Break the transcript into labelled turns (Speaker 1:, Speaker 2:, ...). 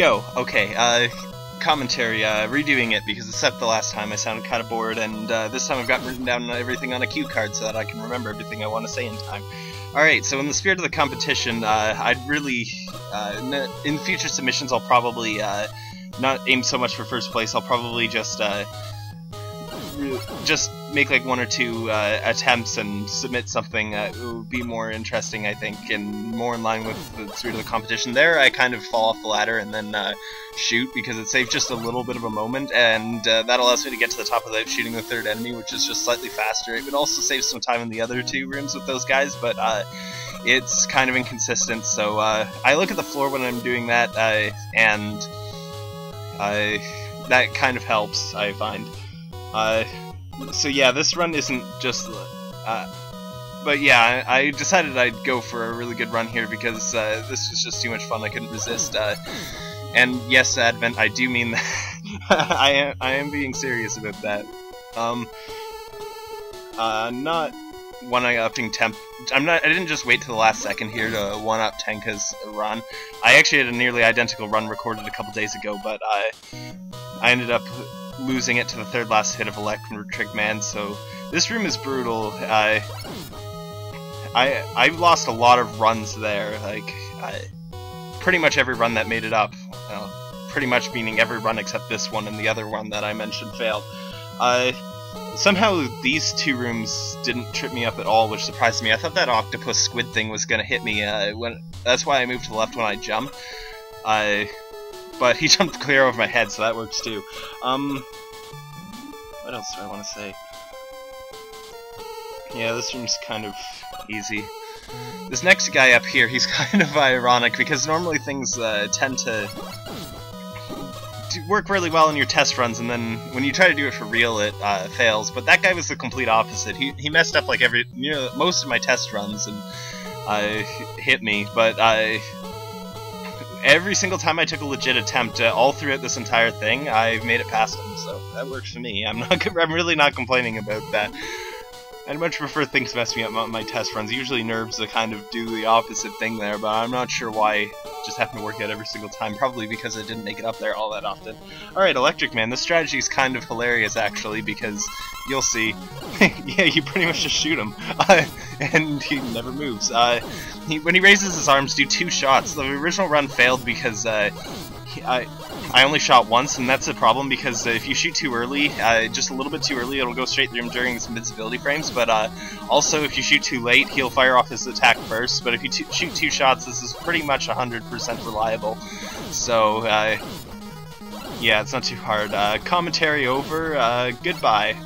Speaker 1: Go. Okay. Uh, commentary. Uh, redoing it because except the last time I sounded kind of bored, and uh, this time I've got written down everything on a cue card so that I can remember everything I want to say in time. Alright, so in the spirit of the competition, uh, I'd really, uh, in future submissions, I'll probably uh, not aim so much for first place. I'll probably just uh, just make like one or two uh, attempts and submit something that would be more interesting, I think, and more in line with the spirit of the competition. There, I kind of fall off the ladder and then uh, shoot because it saves just a little bit of a moment, and uh, that allows me to get to the top without shooting the third enemy, which is just slightly faster. It would also save some time in the other two rooms with those guys, but uh, it's kind of inconsistent. So uh, I look at the floor when I'm doing that, uh, and that kind of helps, I find. Uh, so yeah, this run isn't just... Uh, but yeah, I, decided I'd go for a really good run here because uh, this was just too much fun. I couldn't resist. Uh, and yes, Advent, I do mean that. I am I am being serious about that. Um, uh, not one-upping temp. I'm not. I didn't just wait to the last second here to one-up Tenka's run. I actually had a nearly identical run recorded a couple days ago, but I I ended up losing it to the third last hit of Electric Man, so this room is brutal. I, I, I lost a lot of runs there, like, I, pretty much every run that made it up. Well, pretty much meaning every run except this one and the other one that I mentioned failed. Somehow these two rooms didn't trip me up at all, which surprised me. I thought that octopus squid thing was gonna hit me. Uh, when that's why I moved to the left when I jumped. I but he jumped clear over my head, so that works too. Um, what else do I want to say? Yeah, this room's kind of easy. This next guy up here, he's kind of ironic, because normally things uh, tend to work really well in your test runs, and then when you try to do it for real, it uh, fails. But that guy was the complete opposite. He, he messed up like every, you know, most of my test runs, and uh, hit me, but I every single time I took a legit attempt, uh, all throughout this entire thing, I've made it past him, so that works for me. I'm not, I'm really not complaining about that. I'd much prefer things mess me up my test runs. Usually nerves that kind of do the opposite thing there, but I'm not sure why it just happened to work out every single time. Probably because I didn't make it up there all that often. Alright, Electric Man, this strategy is kind of hilarious actually, because you'll see. yeah, you pretty much just shoot him, uh, and he never moves. Uh, he, when he raises his arms, do two shots. The original run failed because uh, I, I only shot once, and that's a problem because if you shoot too early, uh, just a little bit too early, it'll go straight through him during his invincibility frames, but uh, also if you shoot too late, he'll fire off his attack first, but if you shoot two shots, this is pretty much 100% reliable. So, uh, yeah, it's not too hard. Uh, commentary over, uh, goodbye.